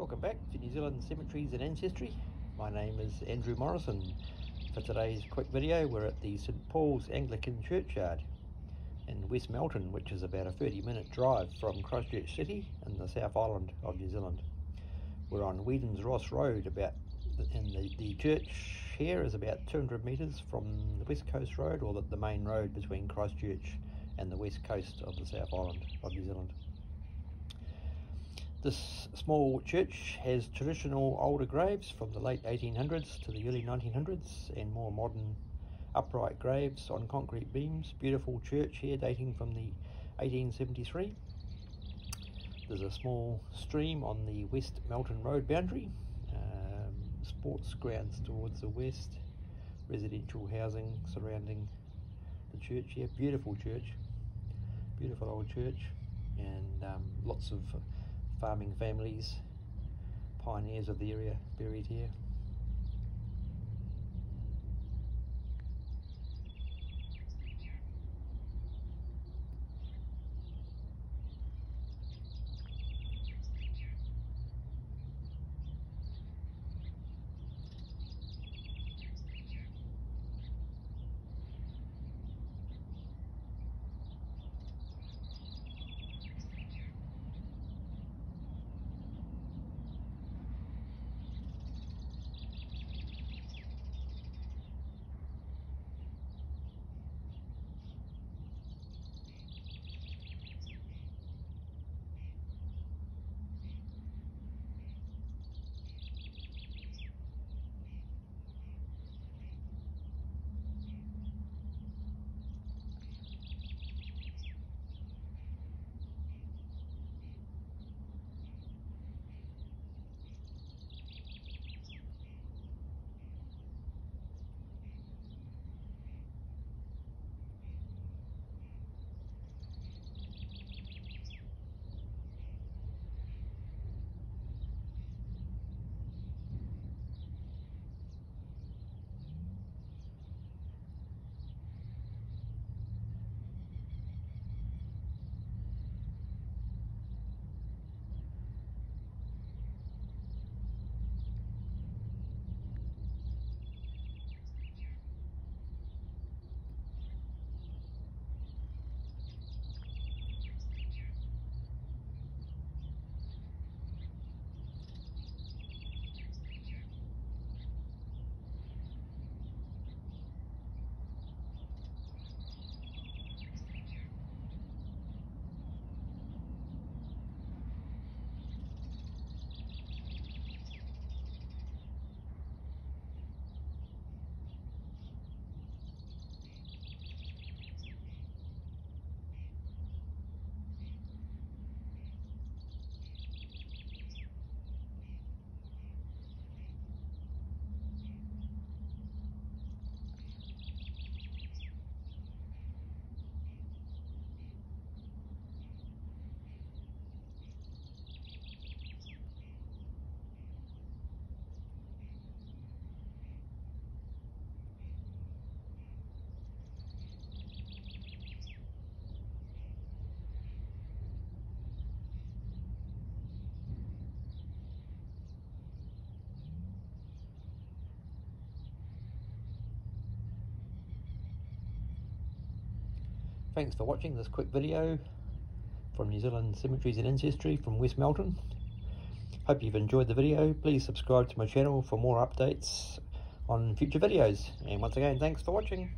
Welcome back to New Zealand Cemeteries and Ancestry. My name is Andrew Morrison. For today's quick video we're at the St Paul's Anglican Churchyard in West Melton which is about a 30 minute drive from Christchurch City in the South Island of New Zealand. We're on Weedons Ross Road about and the, the church here is about 200 metres from the West Coast Road or the, the main road between Christchurch and the west coast of the South Island of New Zealand. This small church has traditional older graves from the late 1800s to the early 1900s and more modern upright graves on concrete beams. Beautiful church here dating from the 1873. There's a small stream on the West Melton Road boundary. Um, sports grounds towards the west. Residential housing surrounding the church here. Beautiful church. Beautiful old church. And um, lots of farming families, pioneers of the area buried here. Thanks for watching this quick video from New Zealand Cemeteries and Ancestry from West Melton. Hope you've enjoyed the video. Please subscribe to my channel for more updates on future videos. And once again, thanks for watching.